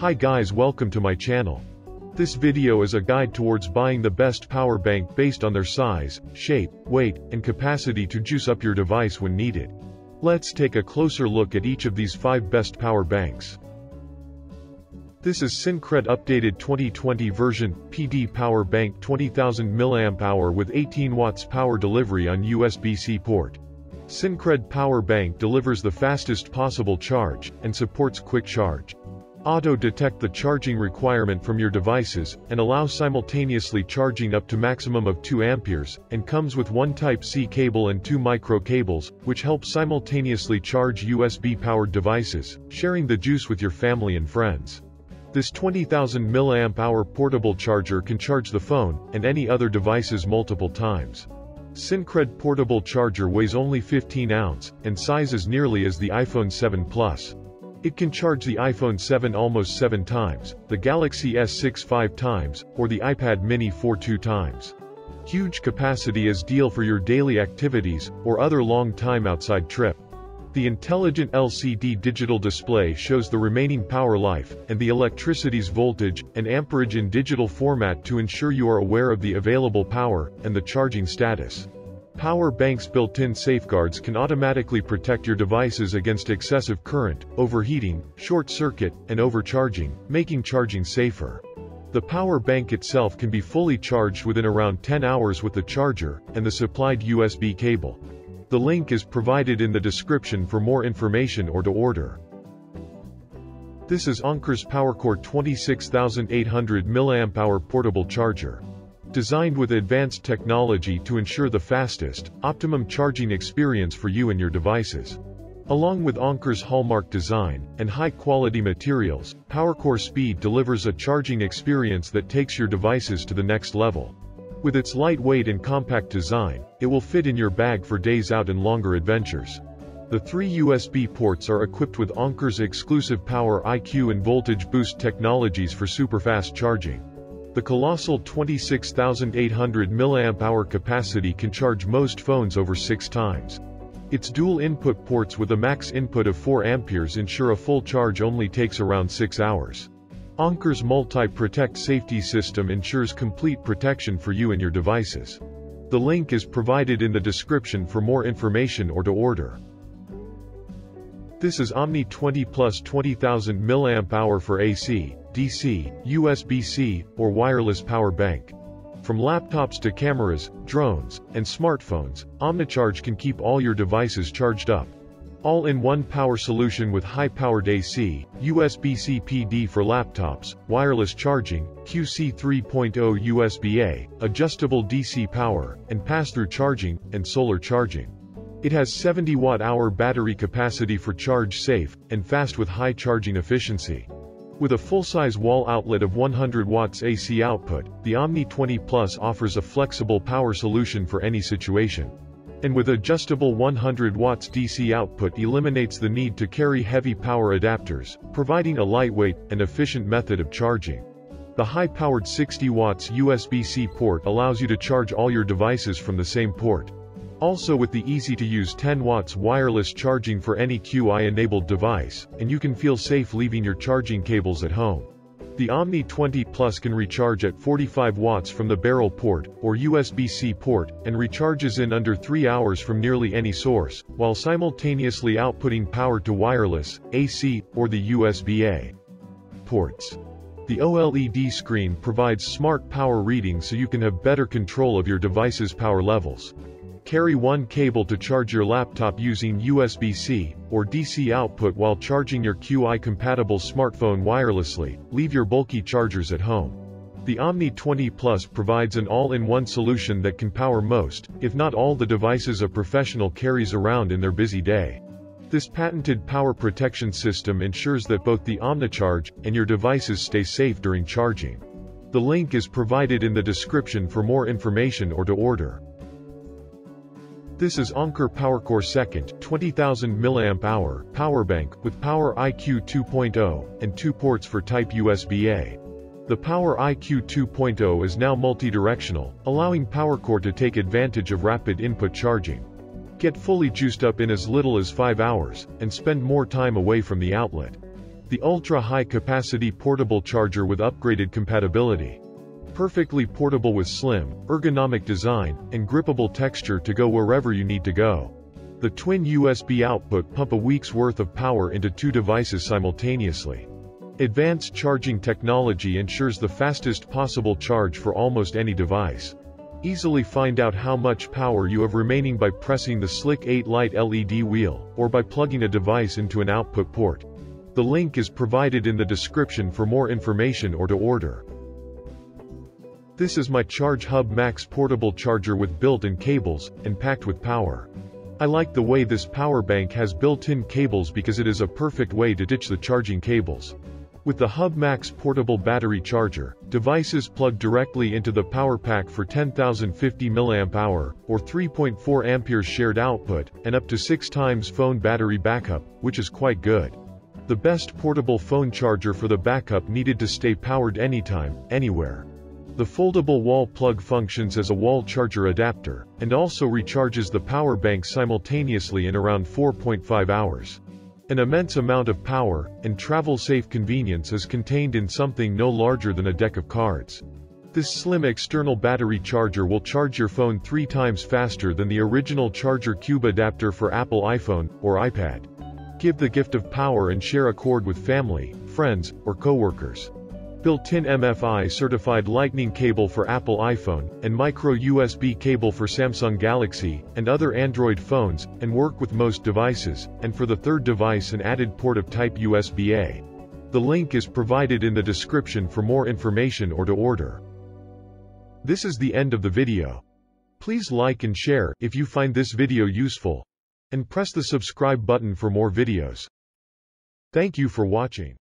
Hi guys welcome to my channel. This video is a guide towards buying the best power bank based on their size, shape, weight, and capacity to juice up your device when needed. Let's take a closer look at each of these 5 best power banks. This is Cincred updated 2020 version PD Power Bank 20,000 mAh with 18 watts power delivery on USB-C port. Cincred Power Bank delivers the fastest possible charge and supports quick charge. Auto-detect the charging requirement from your devices, and allow simultaneously charging up to maximum of 2 amperes, and comes with one Type-C cable and two micro cables, which help simultaneously charge USB-powered devices, sharing the juice with your family and friends. This 20,000 mAh portable charger can charge the phone, and any other devices multiple times. Cincred portable charger weighs only 15 ounce, and size is nearly as the iPhone 7 Plus. It can charge the iPhone 7 almost 7 times, the Galaxy S6 5 times, or the iPad mini 4 2 times. Huge capacity is deal for your daily activities, or other long time outside trip. The intelligent LCD digital display shows the remaining power life, and the electricity's voltage, and amperage in digital format to ensure you are aware of the available power, and the charging status. Power bank's built-in safeguards can automatically protect your devices against excessive current, overheating, short circuit, and overcharging, making charging safer. The power bank itself can be fully charged within around 10 hours with the charger, and the supplied USB cable. The link is provided in the description for more information or to order. This is Anker's PowerCore 26800 mAh portable charger. Designed with advanced technology to ensure the fastest, optimum charging experience for you and your devices. Along with Anker's hallmark design and high-quality materials, PowerCore Speed delivers a charging experience that takes your devices to the next level. With its lightweight and compact design, it will fit in your bag for days out and longer adventures. The three USB ports are equipped with Anker's exclusive Power IQ and Voltage Boost technologies for super fast charging. The colossal 26,800 mAh capacity can charge most phones over 6 times. Its dual input ports with a max input of 4 amperes ensure a full charge only takes around 6 hours. Anker's Multi-Protect safety system ensures complete protection for you and your devices. The link is provided in the description for more information or to order. This is Omni 20 plus 20,000 mAh for AC, DC, USB-C, or wireless power bank. From laptops to cameras, drones, and smartphones, OmniCharge can keep all your devices charged up. All-in-one power solution with high-powered AC, USB-C PD for laptops, wireless charging, QC 3.0 USB-A, adjustable DC power, and pass-through charging, and solar charging. It has 70 watt-hour battery capacity for charge safe, and fast with high charging efficiency. With a full-size wall outlet of 100 watts AC output, the Omni 20 Plus offers a flexible power solution for any situation. And with adjustable 100 watts DC output eliminates the need to carry heavy power adapters, providing a lightweight and efficient method of charging. The high-powered 60 watts USB-C port allows you to charge all your devices from the same port. Also with the easy-to-use 10 watts wireless charging for any QI-enabled device, and you can feel safe leaving your charging cables at home. The Omni 20 Plus can recharge at 45 watts from the barrel port, or USB-C port, and recharges in under 3 hours from nearly any source, while simultaneously outputting power to wireless, AC, or the USB-A ports. The OLED screen provides smart power readings so you can have better control of your device's power levels. Carry one cable to charge your laptop using USB-C or DC output while charging your QI-compatible smartphone wirelessly. Leave your bulky chargers at home. The Omni 20 Plus provides an all-in-one solution that can power most, if not all the devices a professional carries around in their busy day. This patented power protection system ensures that both the OmniCharge and your devices stay safe during charging. The link is provided in the description for more information or to order. This is Anker PowerCore 2nd 20,000 mAh power bank with Power IQ 2.0 and two ports for Type USB-A. The Power IQ 2.0 is now multi-directional, allowing PowerCore to take advantage of rapid input charging. Get fully juiced up in as little as 5 hours, and spend more time away from the outlet. The ultra-high capacity portable charger with upgraded compatibility. Perfectly portable with slim, ergonomic design, and grippable texture to go wherever you need to go. The twin USB output pump a week's worth of power into two devices simultaneously. Advanced charging technology ensures the fastest possible charge for almost any device. Easily find out how much power you have remaining by pressing the Slick 8 Light LED wheel, or by plugging a device into an output port. The link is provided in the description for more information or to order. This is my Charge Hub Max portable charger with built-in cables, and packed with power. I like the way this power bank has built-in cables because it is a perfect way to ditch the charging cables. With the Hub Max portable battery charger, devices plug directly into the power pack for 10,050 mAh, or 3.4 amperes shared output, and up to 6 times phone battery backup, which is quite good. The best portable phone charger for the backup needed to stay powered anytime, anywhere. The foldable wall plug functions as a wall charger adapter, and also recharges the power bank simultaneously in around 4.5 hours. An immense amount of power, and travel-safe convenience is contained in something no larger than a deck of cards. This slim external battery charger will charge your phone three times faster than the original Charger Cube adapter for Apple iPhone, or iPad. Give the gift of power and share a cord with family, friends, or coworkers. Built-in MFI certified lightning cable for Apple iPhone, and micro USB cable for Samsung Galaxy, and other Android phones, and work with most devices, and for the third device an added port of type USB-A. The link is provided in the description for more information or to order. This is the end of the video. Please like and share if you find this video useful, and press the subscribe button for more videos. Thank you for watching.